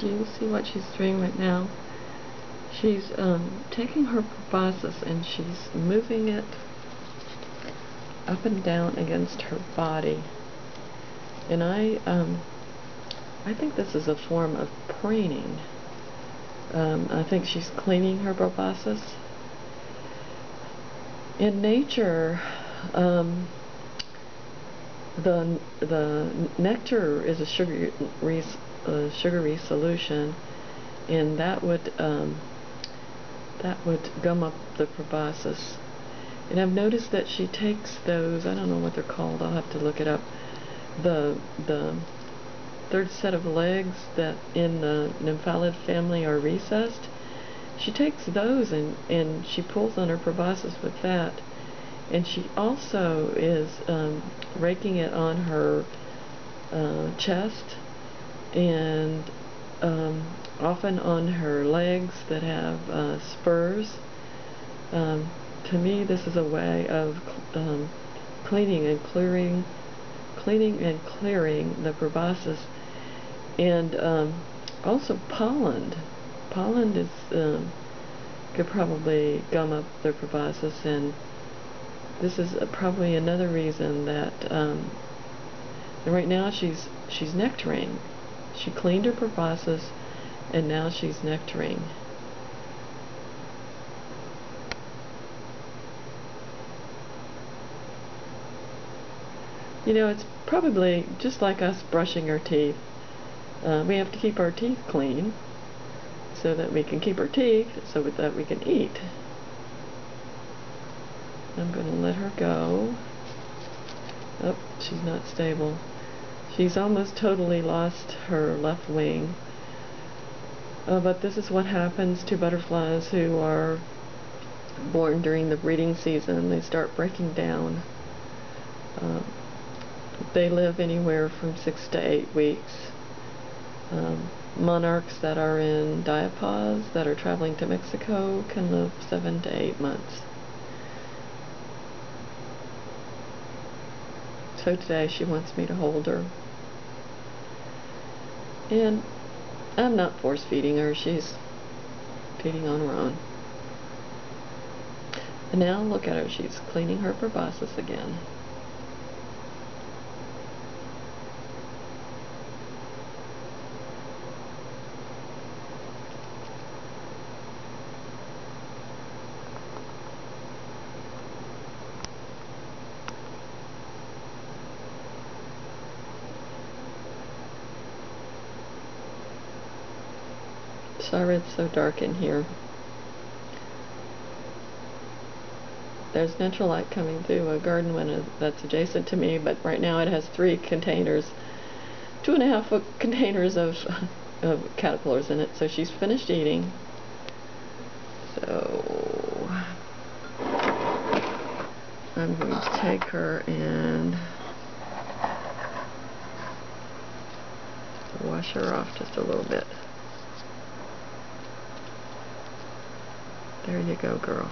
Do you see what she's doing right now? She's um, taking her proboscis and she's moving it up and down against her body. And I, um, I think this is a form of preening. Um, I think she's cleaning her proboscis. In nature, um, the the nectar is a sugary a sugary solution, and that would um, that would gum up the proboscis. And I've noticed that she takes those I don't know what they're called. I'll have to look it up. The the third set of legs that in the nymphalid family are recessed. She takes those and and she pulls on her proboscis with that and she also is um, raking it on her uh, chest and um, often on her legs that have uh, spurs. Um, to me, this is a way of um, cleaning and clearing, cleaning and clearing the proboscis, and um, also pollen. Pollen is um, could probably gum up the proboscis and this is probably another reason that um, right now she's she's nectaring. She cleaned her proboscis and now she's nectaring. You know, it's probably just like us brushing our teeth. Uh, we have to keep our teeth clean so that we can keep our teeth so that we can eat. I'm going to let her go. Oh, she's not stable. She's almost totally lost her left wing. Uh, but this is what happens to butterflies who are born during the breeding season. They start breaking down. Uh, they live anywhere from six to eight weeks. Um, monarchs that are in diapause, that are traveling to Mexico, can live seven to eight months. So today she wants me to hold her. And I'm not force feeding her, she's feeding on her own. And now look at her, she's cleaning her proboscis again. Sorry it's so dark in here. There's natural light coming through a garden window that's adjacent to me, but right now it has three containers, two and a half foot containers of, of caterpillars in it. So she's finished eating. So I'm going to take her and wash her off just a little bit. There you go, girl.